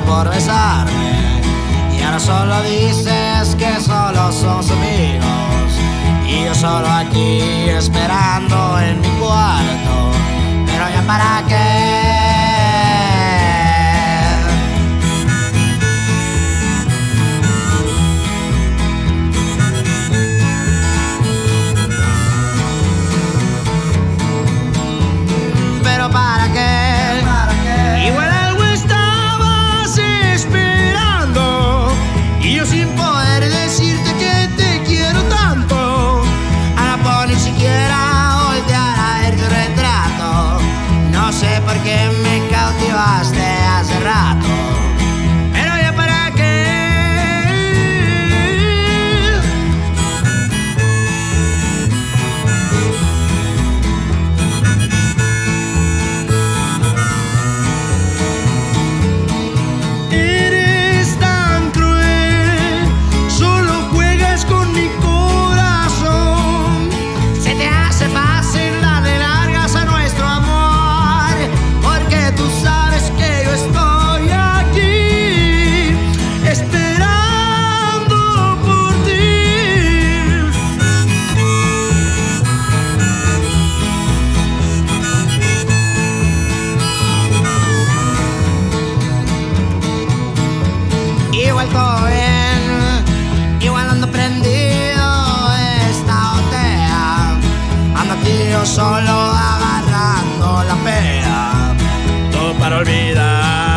por besarme. Y ahora solo dices que solo somos amigos. Y yo solo aquí esperando en mi cuarto. Pero ya para qué solo agarrando la pera, todo para olvidar.